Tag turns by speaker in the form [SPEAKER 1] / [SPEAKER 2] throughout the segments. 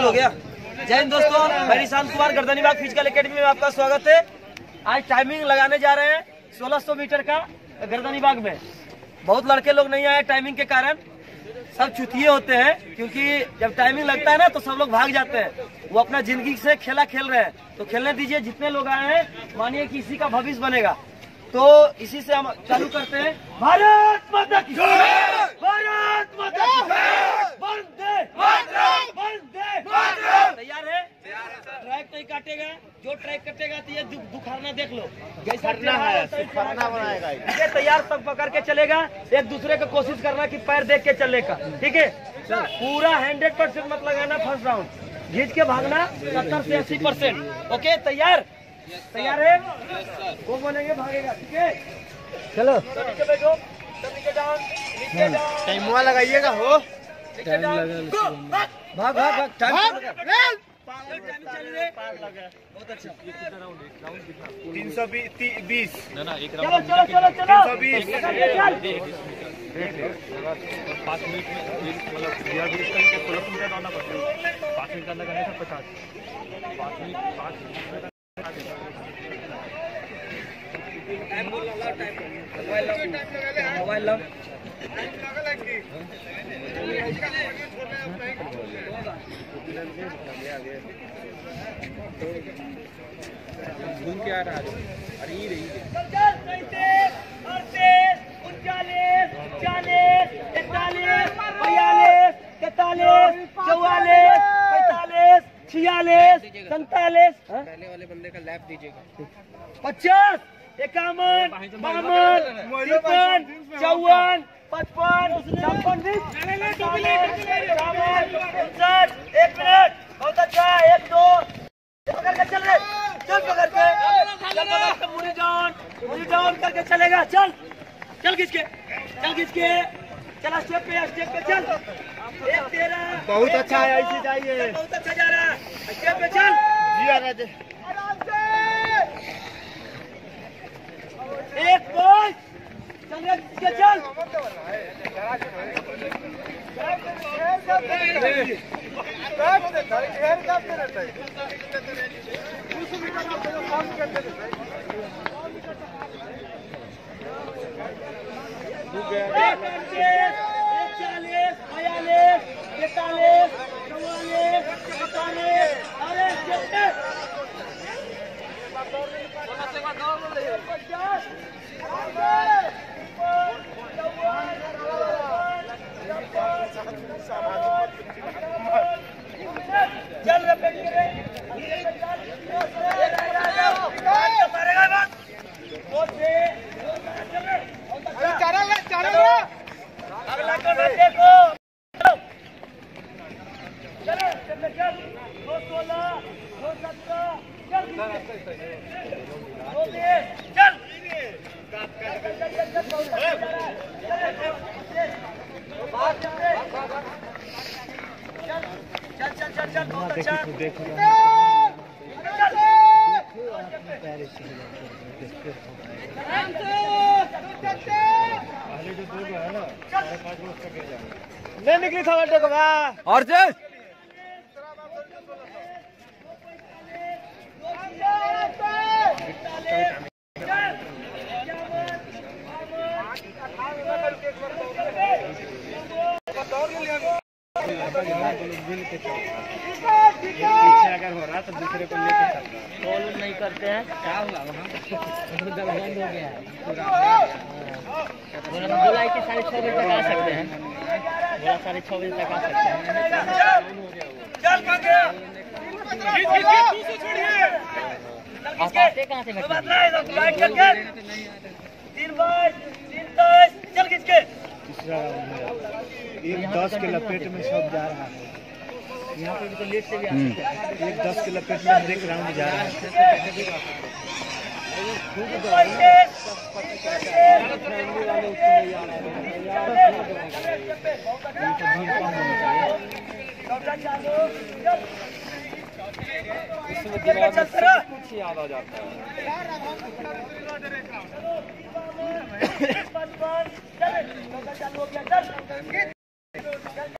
[SPEAKER 1] चल हो गया। जय हिंद दोस्तों मैं निशांत कुमार गर्दनी बाग फ़िज़िकल एकेडमी में आपका स्वागत है। आज टाइमिंग लगाने जा रहे हैं 1600 मीटर का गर्दनी बाग में। बहुत लड़के लोग नहीं आए टाइमिंग के कारण। सब चुतिये होते हैं क्योंकि जब टाइमिंग लगता है ना तो सब लोग भाग जाते हैं। वो अपना ज़िंदगी से खेला खेल रहे हैं। तो खेलने दीजिए जितने लोग आए हैं मानिए कि इसी का भविष्य बनेगा। तो इसी से हम चालू करते हैं। भारत माता की भारत माता की वंदे वंदे तैयार है ट्रैक नहीं काटेगा जो ट्रैक कटेगा तो ये दुखारना देख लो। जैसा है फरना बनाएगा ये। तैयार सब पकड़ के चलेगा। एक दूसरे को कोशिश करना कि पैर देख के चलने का। ठीक है? पूरा हंड्रेड परसेंट मत लगाना फ़र्स्ट राउंड जीत के भागना सत्तर से अस्सी परसेंट ओके तैयार? तैयार है? वो बनेंगे भागेगा। ठीक है? चलो। सब नीचे बैठो। सब नीचे डाउन नीचे डाउन
[SPEAKER 2] टाइम लगाइएगा हो।
[SPEAKER 1] भाग भाग भाग।
[SPEAKER 2] तीन सौ बीस
[SPEAKER 1] चलो चलो चलो चलो
[SPEAKER 2] बीस।
[SPEAKER 3] पाँच मिनट में मतलब बिहार ब्रिज का सोलह दौड़ना पड़ता है पाँच मिनट के अंदर करने से पचास पाँच मिनट पाँच मिनट
[SPEAKER 1] मोबाइल लो
[SPEAKER 3] घूम के आ रहा है अरे ये रही
[SPEAKER 1] पचास पैंतीस अड़तीस उनचालीस चालीस इकतालीस बयालीस तैतालीस चौवालीस पैंतालीस छियालीस सैतालीस
[SPEAKER 2] पहले वाले बंदे का लैप दीजिएगा।
[SPEAKER 1] पचास इक्यावन बावन तिरपन चौवन पचपन छप्पन उनसठ एक मिनट। बहुत अच्छा एक दो। पकड़ के चल रहे चल पकड़ के। चल पकड़ के मुड़ी डाउन मुड़ी डाउन करके चलेगा। चल। चल खींच के। चल खींच के। चल स्टेप पे स्टेप पे। चल। एक तेरह
[SPEAKER 2] बहुत अच्छा है ऐसे जाइए
[SPEAKER 1] बहुत अच्छा जा रहा है। स्टेप पे चल।
[SPEAKER 2] जी
[SPEAKER 1] एक पाँच चल रे, खींच के चल एक अड़तीस, एक चालीस, बयालीस, तैतालीस, चौवालीस, पैंतालीस, अरे कितने? पचास, बावन, चौवन, चल रे बेटी रे धीरे से चल ये रह जा जाओ आज तो मारेगा बस वो से चल रे बहुत अच्छा अगला को मत देखो चलो चल चल दो सोलह दो सत्रह चल दो बीस चल चल चल चल चल बहुत अच्छा जा रहा है चल बाहर चल रे चल चल चल चल चल बहुत अच्छा
[SPEAKER 2] नहीं निकली था बंदे को वाह
[SPEAKER 1] और चल
[SPEAKER 2] पीछे अगर हो रहा तो दूसरे को लेके चल
[SPEAKER 1] कॉल नहीं करते हैं
[SPEAKER 2] क्या हुआ वहाँ
[SPEAKER 1] बंद हो गया है बोला कि साढ़े छः बजे तक आ सकते हैं बोला साढ़े छः बजे तक आ सकते हैं कहाँ से तीन बार तीन दस चल खींच के
[SPEAKER 2] एक दस के लपेट में सब जा रहा है।
[SPEAKER 1] यहाँ पे तो लेट से भी आ सकते
[SPEAKER 2] एक दस के लपेट में हर एक राउंड जा रहा है।
[SPEAKER 3] कुछ याद आ जाता है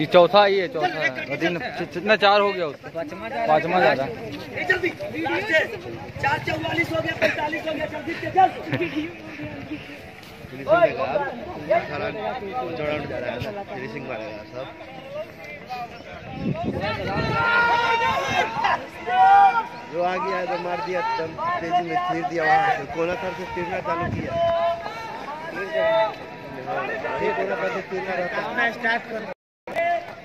[SPEAKER 4] ये चौथा ये चौथा है। दिन कितना चार हो गया उसका। पाँचवा जा रहा है।
[SPEAKER 1] जल्दी चार चौवालीस हो गया पैंतालीस हो गया जल्दी से जल्द
[SPEAKER 2] जोड़ा उठ जा है। आ गया है तो मार दिया एकदम तेज़ी में तीर दिया वहाँ से। कोना कर से तीरना चालू किया। हाँ, कोना कर से तीरना रहता है। स्टार्ट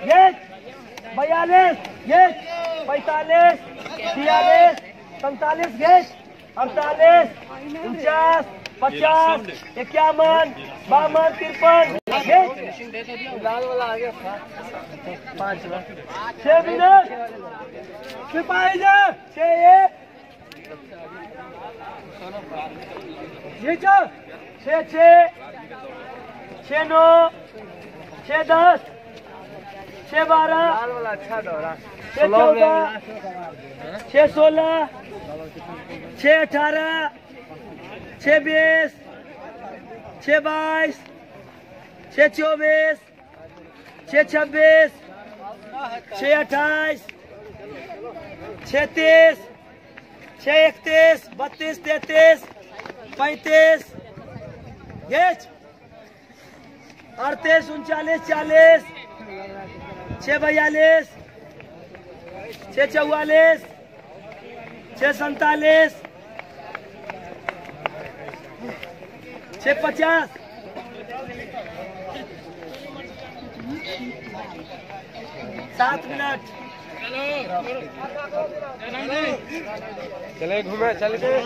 [SPEAKER 1] ये बयालीस ये पैंतालीस छियालीस पैंतालीस गेट अड़तालीस उनचास पचास इक्यावन बावन तिरपन लाल वाला आ गया पाँच मिनट सिपाही एक ये चल छह छह छह नौ छह दस छह बारह
[SPEAKER 2] अच्छा
[SPEAKER 1] छह चौदह छह सोलह छह अठारह छह बीस छह बाईस छह चौबीस छह छब्बीस छह अट्ठाईस छह तीस छह इकतीस, बत्तीस, तैतीस, पैंतीस अड़तीस, उनचालीस, चालीस छः बयालीस छः चौवालीस छः सैतालीस छः पचास। सात मिनट।
[SPEAKER 4] चले। घूमे चल के।